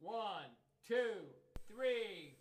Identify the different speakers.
Speaker 1: One, two, three.